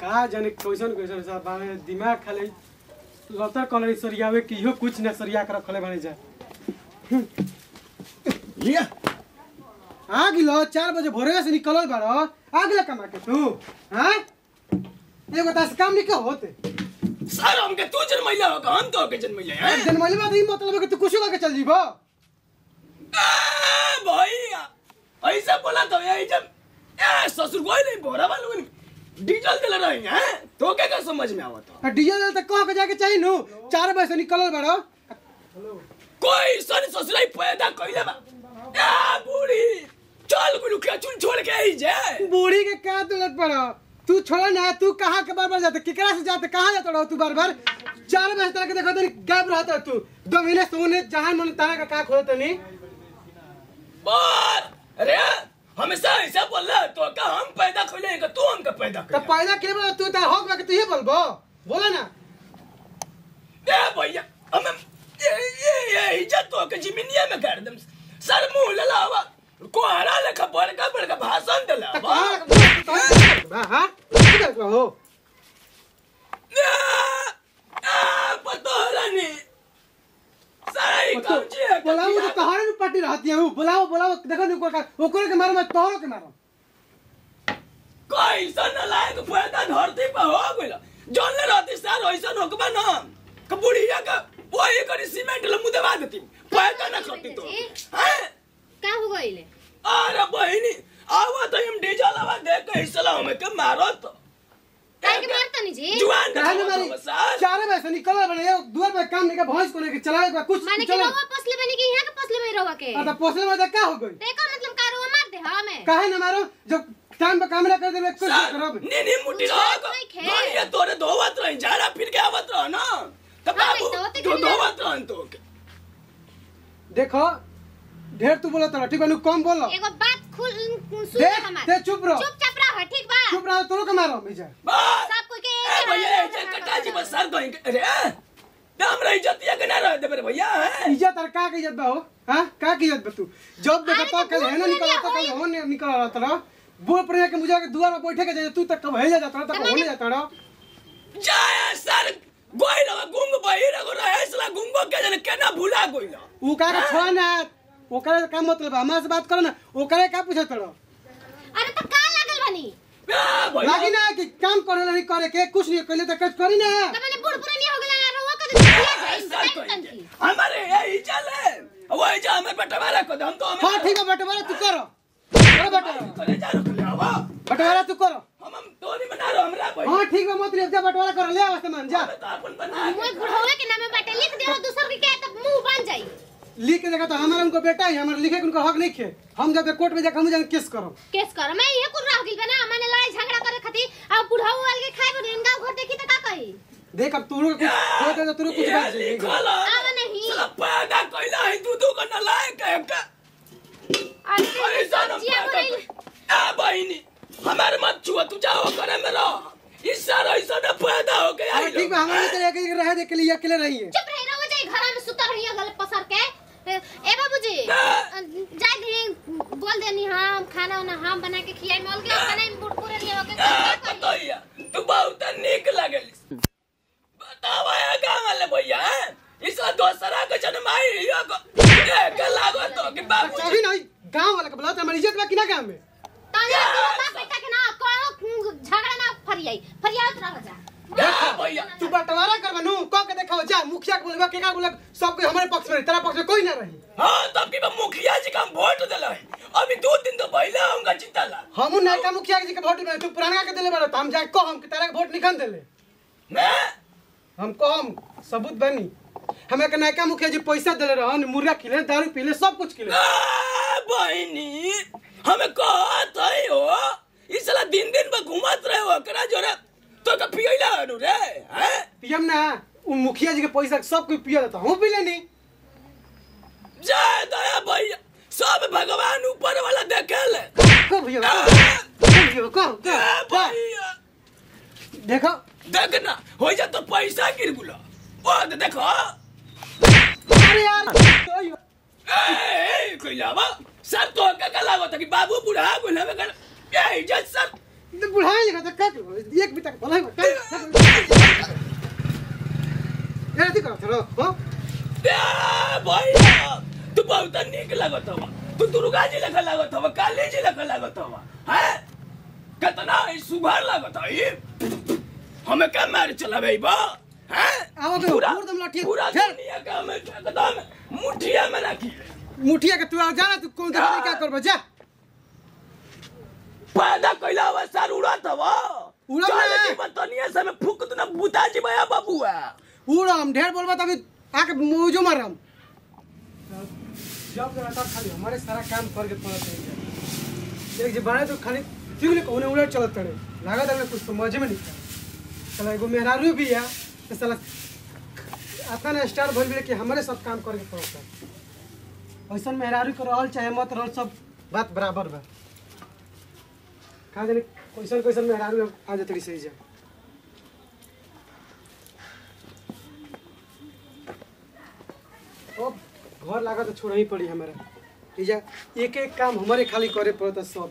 का जाने कैसन कैसन दिमाग खाली लतर कलर सरियावे कि इहो कुछ न सरिया कर रखले बानी जा लिया गिलो चार बजे भोरे से निकलल बाड़ो आ गिला कमा के तू हाँ एगो तास काम नहीं होते सर हमके तू जन्मैला हो हम तो के जन्मैला हैं जनमले बात ई मतलब है कि तू कुछ करके चल जीबो भैया ऐसा बोला तो यही जब ए ससुर कोई नहीं बोरा वालों ने डीजल दिला रही हैं? तो क्या क्या समझ में आवत आ डीजल तक कह के जाके चाहिए नु? चार बजे से निकलल बाड़ो कोई सन ससुराई पैदा कइले बा। ए बूढ़ी! चल गुलू के चुन छोड़ के आई जे? बूढ़ी के क्या दौलत पड़ो? तू छोड़ ना तू कहाँ के बार बार जाते? केकरा से जाते? कहाँ जाता रहो तू बार बार? चार बजे तक देखो तो गायब रहता तू। दो महीने सोने जहाँ मन तारा का का खोलत नहीं बार अरे हमेशा ऐसा बोल रहा तो का हम पैदा का तू हमका पैदा तो कइले पहला के बोला तू ता हक में तू ये बोलबो? बोला ना। ए भैया हम ये ये ये इज़्ज़त तो के जिमिनिया में कर दम। सर मुँह ललावा कोहरा लेखा बड़का बड़का भाषण तो दिला हाँ? को हो पता नहीं सारा काम जी बोलाओ तो कहारे में पट्टी रहती है वो बुलाओ बुलाओ देखो नहीं कोई ओकरे के मारो मैं तोरो के मारो। कोई सन लायक पैदा धरती पे हो गइल। जौन ले रहती सर ऐसा नोकबा ना कबुड़िया का वही करी सीमेंट ल मुदवा देती। पैदा ना करती तो। हैं? का हो गइले अरे बहिनी आवा तो हम डीजल आवा देख के हिस्सा हमें के मारो तो। काहे जी जुआन कहा ना मारी सर चार बजे से निकल बने ये दुआर पे काम नहीं का भैंस को लेके चलाए का कुछ माने कि चलो। रवा पसले बनी कि यहाँ के पसले में रवा के। तो पोसले में क्या हो गई? ते का मतलब का रवा मार दे हमें काहे ना मारो जब टाइम पे काम ना कर देबे कुछ सर करब नी नी मुट्ठी कुछ रहा बात नहीं खे। नहीं ये तोरे धोवत रही झाड़ा फिर के आवत रह ना। तो हाँ, बाबू तो तो कि धोवत रह तो के देखो ढेर तू बोलत रह ठीक बा नु कम बोलो? एगो बात खुल सुन हमार। दे चुप रहो। चुपचाप रह ठीक बा। चुप रहो तोरो के मारो भेजा के ए भैया ये कटा जी इज़्ज़त भैया हैं इज़्ज़त और का के इज़्ज़त हो हाँ इज़्ज़त तू तो तो है निकल तो हो के मुझे के बैठे के तू तक है होने जाता रहा जाए सर गोई गुंग बही रगो रहे सला गुंगो के जने केना भुला गोइला ऊ का छोड़ा ना ओकरे का मतलब हमरा से बात करो ना ओकरे का पूछत रहो अरे तो का लागल बनी लागी ना काम करे नहीं करे के कुछ नहीं कहले तो कुछ करी ना। तो मैंने बुढ़ पुरानी हो गेला रवा का तो दिया जाए सर बताई कहीं तन हमारे ये चल है। वो जा हमें बटवारा को दे, हम तो हमें हाँ ठीक है बटवारा तू करो। करो बटवारा। करे जा रख ले आवा बटवारा तू करो। हम हम तो नहीं बना रहे हमरा भाई। हाँ ठीक है मत जा बटवारा कर ले आवा सामान जा। तो अपन बना मोय बुढ़ौवे के नामे बाटे लिख दे दूसर के के तब मुँह बन जाई लिख के देखा तो हमारा उनको बेटा है हमारे लिखे के उनको हक नहीं खे। हम जब कोर्ट में जाकर हम जाके केस करो। केस कर। मैं ये कुल रह गेल बना मैंने लड़ाई झगड़ा खातिर अब बुढ़ऊ वाल के खाए बन गाँव घर देखी त का कही? देख अब तू कुछ हो दे तो तू कुछ बात जाएगी लिखल है। नहीं। साला पैदा कइला है तू दू का नलायक है का अरे ऐसा न जिया पैदा बोले कर- आ बहिनी हमारे मत छुआ तू जाओ करे में रह। इस सारा ऐसा न पैदा हो गया अरे ठीक है हमारे तेरे एक रहे दे के लिए अकेले रहिए। चुप रही रहो जाई घर में सुता रही गल पसर के। ए बाबूजी हाँ। जा दी बोल देनी खाना उना हम बना के खियाई मोल के खाना में बुढ़ पूरे लिए होके आ, बताइया तू बहुत नीक लगल बतावा ये गाँव वाले भैया इस दोसरा के जन्माई हिया को। के लागो तो कि बाबू चाही नहीं गाँव वाला के बुलाओ तो हमारी इज़्ज़त बा कि ना गाँव में। ताले बाप बेटा के ना को झगड़ा ना फरियाई फरियात रह जा। भैया? तू बंटवारा कर बनू कह के देखो जा मुखिया के बोलबा केका बोलब सब कोई हमारे पक्ष में तेरा पक्ष में कोई ना रही। हाँ तब की मुखिया जी का वोट दिला है अभी दो दिन तो पहले होगा जीतला हम नयका मुखिया जी के वोट में तू पुराना के देले बड़ा तो हम जाके कह हम के तेरा के वोट निकाल देले। मैं? हम कह सबूत बनी। हमें के नयका मुखिया जी पैसा देले रहन मुर्गा खिले दारू पीले सब कुछ खिले। बहनी हमें कहत है हो इस साला दिन दिन में घुमत रहे हो करा जोरे तो का पियला हनु रे हैं? पीएम ना उन मुखिया जी के पैसा सब कोई पिया देता हूँ पी लेनी जय दया भैया सब भगवान ऊपर वाला देखेले ए, देखो देखना हो जा तो पैसा गिर गुला ओ तो देखो अरे यार तो- ए कोई लावा सर तो का का लागो था कि बाबू बूढ़ा गुला में कर ये इज़्ज़त सर तो बुढ़ाई जगह तक काट एक भी तक बोला है ये ठीक करो चलो हो ए, भैया तू बहुत निक लागत हवा तू दुर्गा जी लेखा लागत हवा काली जी लेखा लागत हवा हैं? कितना ही सुघर लागत है हमें क्या मार चलावे बा हैं? आओ बे, पूरा पूरा दम लाठी- पूरा। दुनिया का हमें एकदम मुठिया में रखी मुठिया के तू आ जाना तू कौन सा क्या करबो जा। पैदा कैला हुआ सर उड़त हवा। चल ना। बतनिया से में फूक दू ना बुता जी भैया बाबूआ उड़म ढेर बोलबा तभी आके मौजो मारम। जब तब खाली, हमारे सारा काम करके पड़त है एक तो खाली ठीक ने कोने उलट चलत करे लागत है कुछ समझ में नहीं चला, एगो मेहरारू भी है तो साला आता ना स्टार भइल कि हमारे सब काम करके पड़त है ऐसा मेहरारू के रहल चाहे मत रहल सब बात बराबर बा। का जाने कैसन कैसन मेहरारू आ जाते सही जा। घर लागत छोड़ ही पड़ी हमारा। ठीक है? एक एक काम हमारे खाली करे पड़ता सब